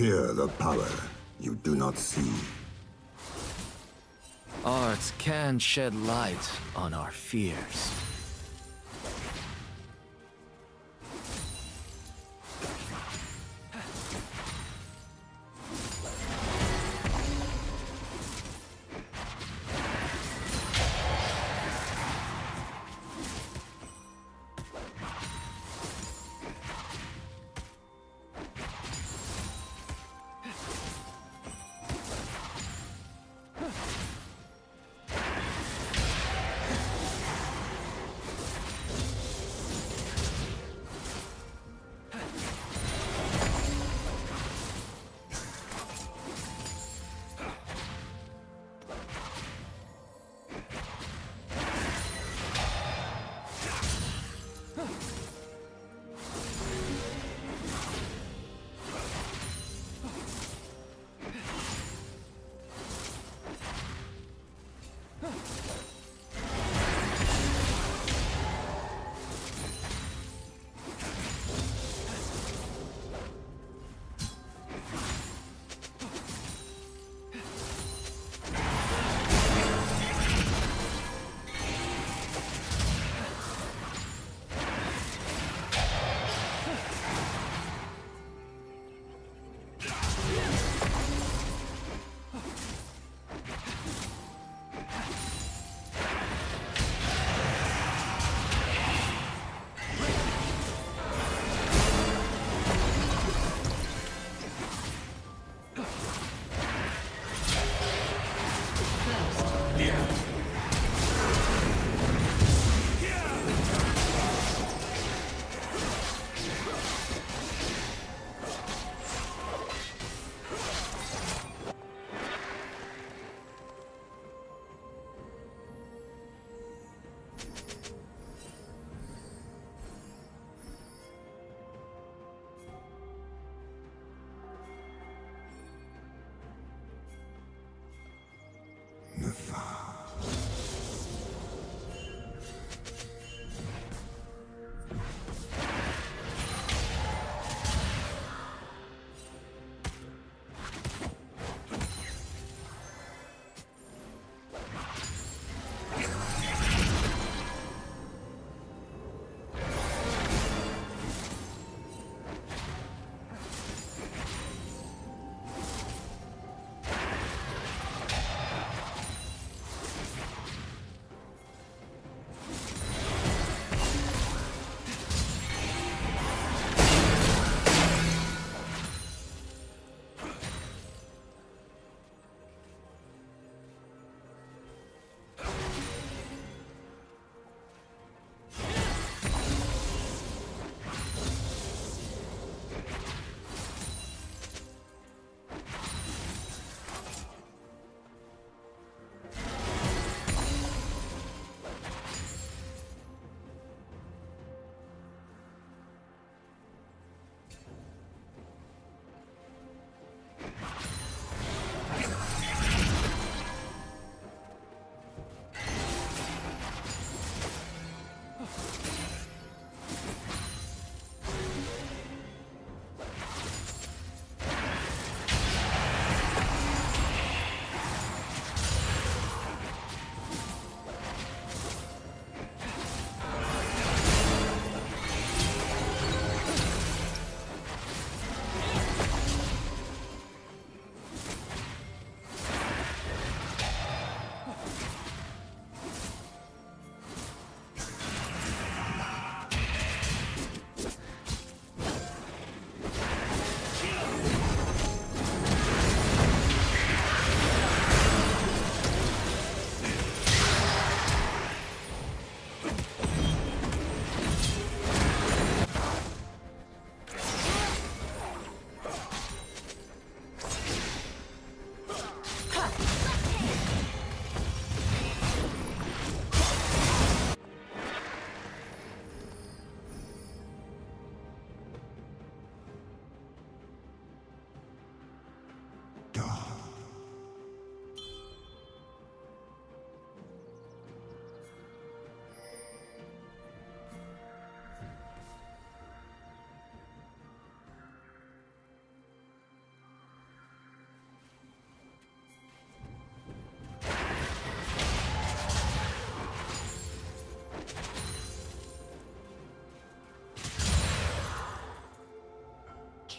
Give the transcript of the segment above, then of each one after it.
fear the power you do not see. Art can shed light on our fears.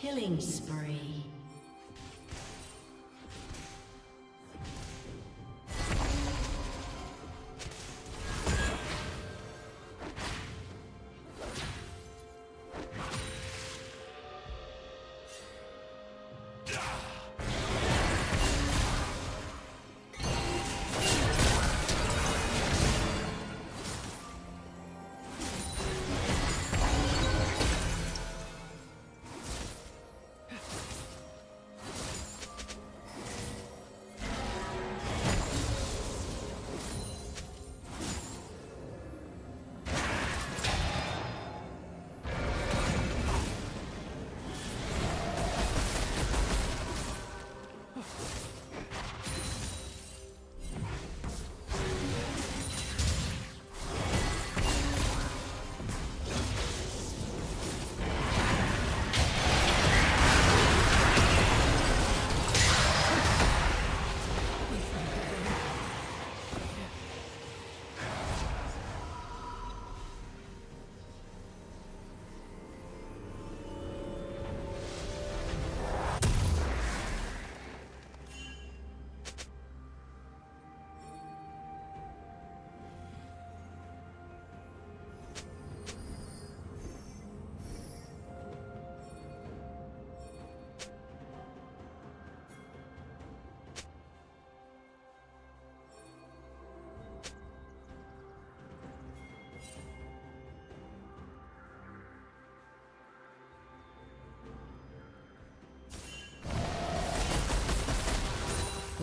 Killing spree.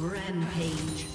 Rampage.